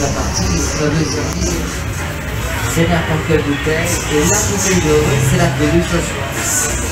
la partie de la c'est la conquête de terre et la conquête de c'est la pédule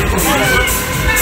importe la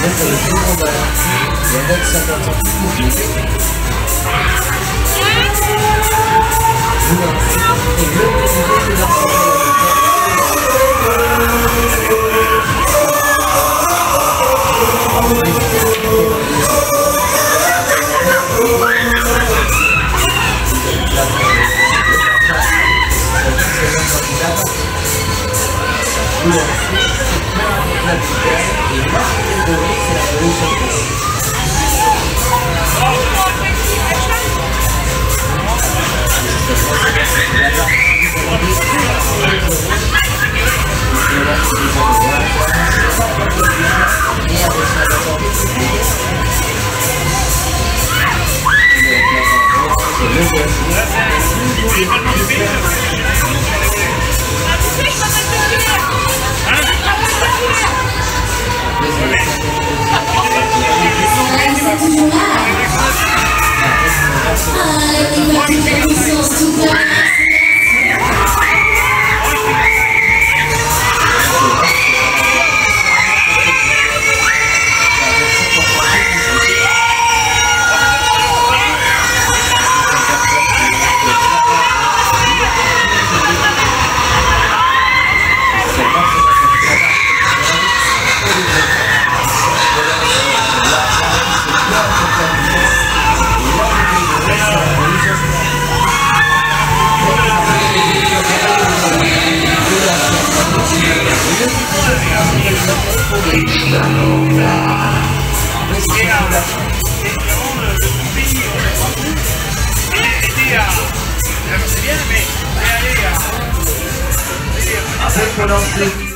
全部撃ち込んだよ連続したちょっとう c'est 52 bouteilles, et la bouteille dorée, c'est la tenue I like you, I think that to God. synchronous